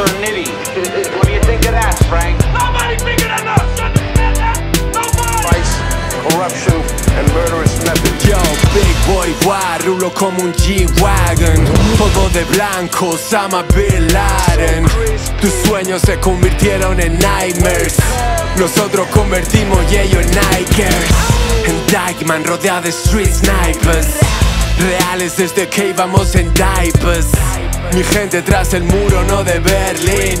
enforcer Nitty. What do you think of that, Frank? Nobody bigger than us! Understand that? Nobody! vice, corruption, and murderous methods. Yo, big boy, guay, rulo como un G-Wagon Todo de blanco, Osama Bin Laden Tus sueños se convirtieron en nightmares Nosotros convertimos y ellos en Nikers En Dykeman, rodeado de street snipers Reales desde que íbamos en diapers Mi gente tras el muro, no de Berlín.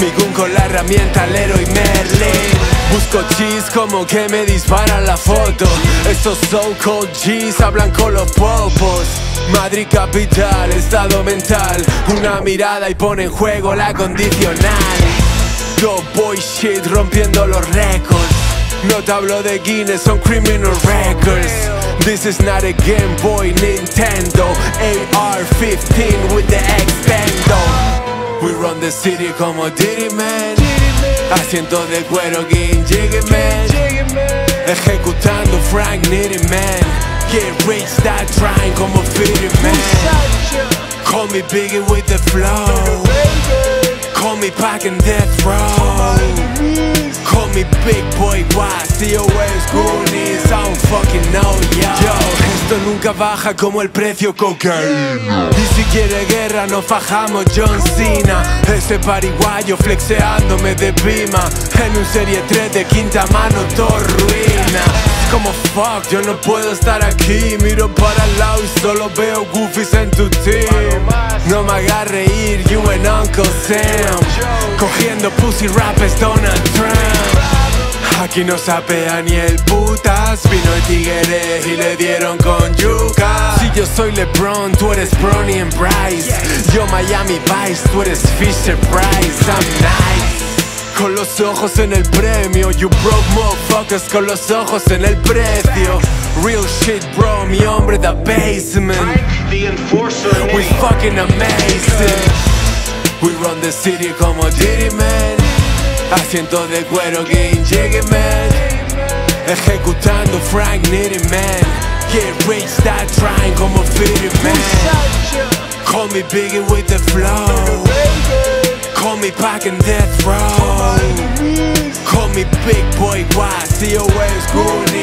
Mi gun con la herramienta Leroy Merlin. Busco cheese como que me disparan la foto. Estos so-called G's hablan con los popos. Madrid capital, estado mental. Una mirada y pone en juego la condicional. Go boy shit rompiendo los récords. No te hablo de Guinness, son criminal records This is not a Game Boy Nintendo. AR-15 with the extendo We run the city como Diddy Man. Asiento de cuero, Game Jiggy Man. Ejecutando Frank Nitty Man. Get rich, start trying como Fitty Man. Call me Biggie with the flow. Call me packing death row Call me Big Boy Y COS Goonies I don't fucking know yo. Yo, esto nunca baja como el precio cocaína. Y si quiere guerra nos fajamos John Cena. Ese pariguayo flexeándome de pima. En un serie 3 de quinta mano todo ruina. Como fuck, yo no puedo estar aquí. Miro para el lado y solo veo goofies en tu team. No me hagas reír, you and Uncle Sam. Cogiendo pussy rappers Donald Trump Aquí no sapea ni el putas. Vino el tigre y le dieron con yuca. Si yo soy LeBron, tú eres Bronny and Bryce. Yo Miami Vice, tú eres Fisher Price. I'm nice. Con los ojos en el premio You broke motherfuckers con los ojos en el precio. Real shit bro, mi hombre basement. The enforcer We fucking amazing. We run the city como Diddy man Asiento de cuero Game man. Ejecutando Frank Nitty man. Get rich, start trying como Fitty man. Call me Biggie with the flow. Call me packing death row. Call me Big Boy Y COS Goonies